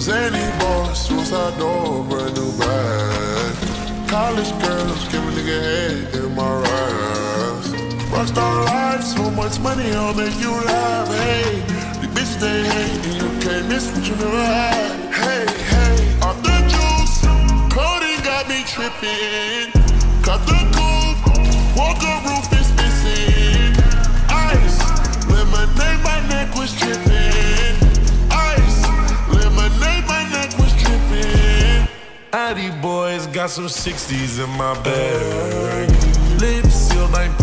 Xanny boss, suicide door, brand new bag. College girls, give a nigga head in my. Rockstar life, so much money, I'll make you laugh. Hey, they and you can't miss what you never had. Hey, hey, off the juice, codeine got me tripping. Cut the coupe, walker roof is missing. Ice, lemonade, my neck was tripping. Ice, lemonade, my neck was tripping. Addy boys got some 60s in my bag. Lips sealed, ain't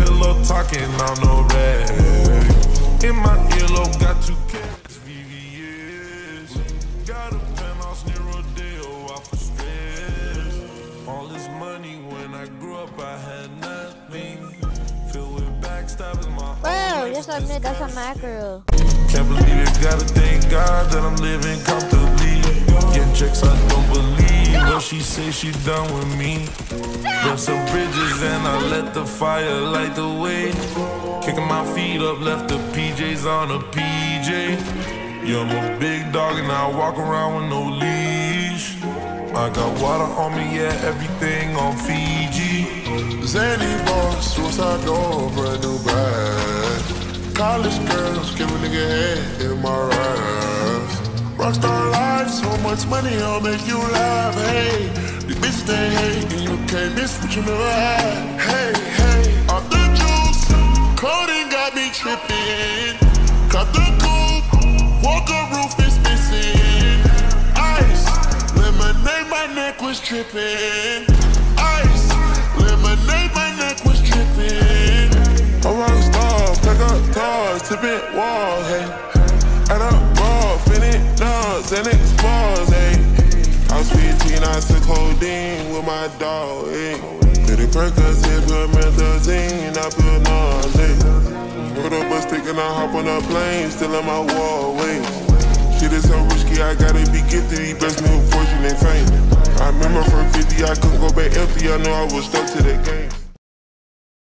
All this money when I grew up, I had nothing. Filled with backstabbing, my whole just me, that's a macro. can't believe it, gotta thank God that I'm living comfortably. Getting checks I don't believe, but she say she done with me. Burn some bridges and I let the fire light the way. Kicking my feet up, left the PJs on a PJ. Yeah, I'm a big dog and I walk around with no leash. I got water on me, yeah, everything on Fiji. Xanny boss, suicide door, brand new bag. College girls, give a nigga head in my raps. Rockstar life, so much money, I'll make you laugh. Hey, the bitch they hate, and you can't miss what you never had. Hey, hey, off the juice, codeine got me tripping. Cut the neck was tripping. Ice, lemonade, my neck was tripping. A rock star, pick up cars, tipping walls, hey. Add up raw, finish nuts, and explores, hey. I was 15, I took codeine with my dog, hey. Pretty Percocet, put methazine, I feel nauseous. Put up a stick and I hop on a plane, still in my wall, wait. Shit is so risky, I gotta be gifted. He blessed me with fortune and fame. I remember from 50, I couldn't go back empty. I knew I was stuck to that game.